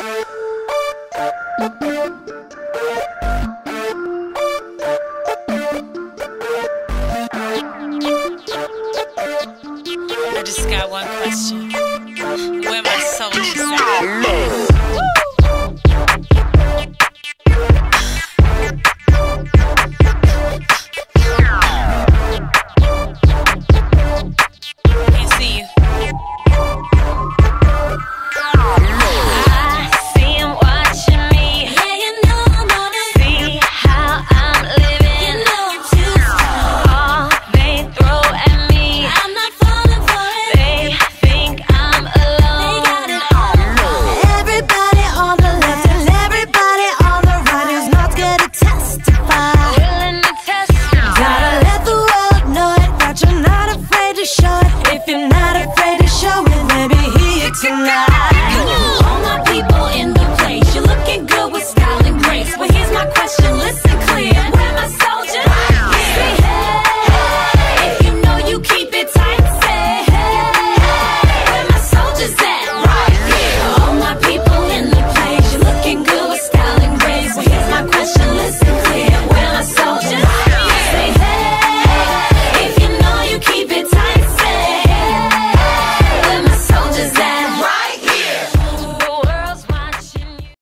I just got one question. I'm not afraid to show it if you're not afraid to show it.